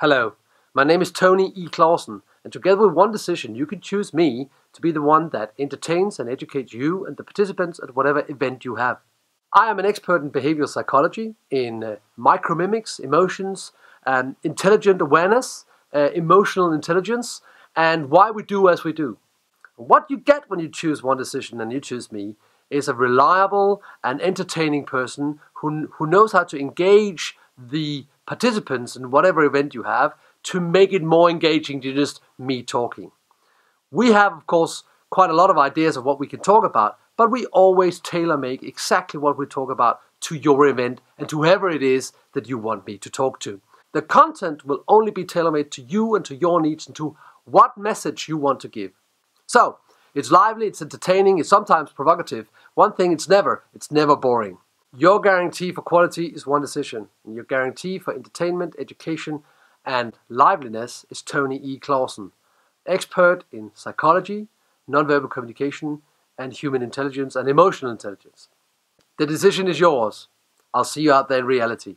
Hello, my name is Tony E. Clausen, and together with OneDecision, you can choose me to be the one that entertains and educates you and the participants at whatever event you have. I am an expert in behavioral psychology, in uh, micromimics, emotions, um, intelligent awareness, uh, emotional intelligence, and why we do as we do. What you get when you choose OneDecision and you choose me is a reliable and entertaining person who, who knows how to engage the participants in whatever event you have to make it more engaging than just me talking. We have, of course, quite a lot of ideas of what we can talk about, but we always tailor make exactly what we talk about to your event and to whoever it is that you want me to talk to. The content will only be tailor made to you and to your needs and to what message you want to give. So, it's lively, it's entertaining, it's sometimes provocative. One thing it's never, it's never boring. Your guarantee for quality is OneDecision, and your guarantee for entertainment, education, and liveliness is Tony E. Clausen, expert in psychology, nonverbal communication, and human intelligence and emotional intelligence. The decision is yours. I'll see you out there in reality.